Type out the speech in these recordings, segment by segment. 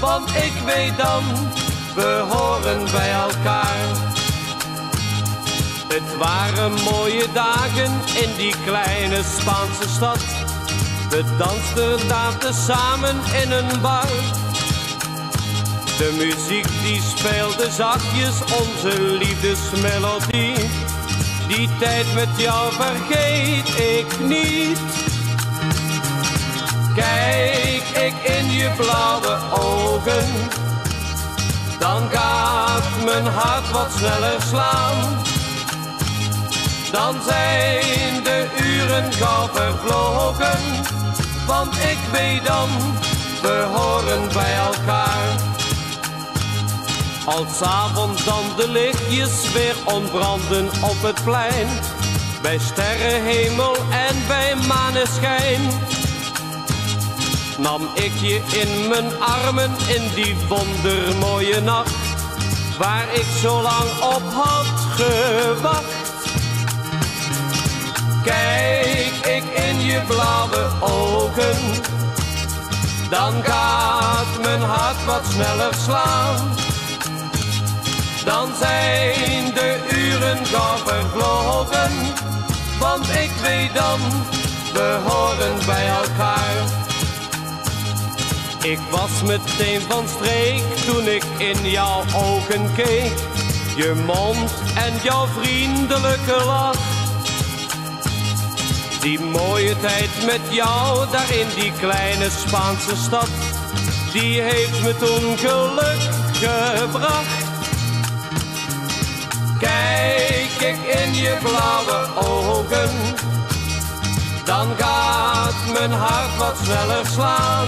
want ik weet dan, we horen bij elkaar. Het waren mooie dagen in die kleine Spaanse stad. We dansten daar tezamen in een bar. De muziek die speelde zachtjes onze liefdesmelodie. Die tijd met jou vergeet ik niet. Kijk ik in je blauwe ogen, dan gaat mijn hart wat sneller slaan. Dan zijn de uren gauw vervlogen, want ik weet dan, we horen bij elkaar. Als avonds dan de lichtjes weer ontbranden op het plein, bij sterrenhemel en bij maneschijn. Nam ik je in mijn armen in die wondermooie nacht, waar ik zo lang op had gewacht. Blauwe ogen, dan gaat mijn hart wat sneller slaan. Dan zijn de uren gauw vervlogen, want ik weet dan, we horen bij elkaar. Ik was meteen van streek toen ik in jouw ogen keek, je mond en jouw vriendelijke lach. Die mooie tijd met jou daar in die kleine Spaanse stad, die heeft me toen geluk gebracht. Kijk ik in je blauwe ogen, dan gaat mijn hart wat sneller slaan.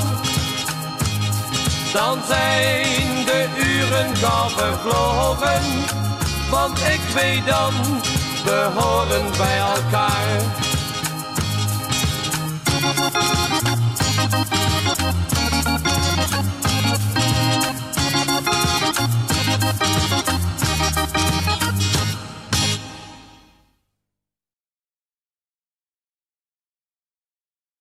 Dan zijn de uren gauw vervlogen, want ik weet dan, we horen bij elkaar.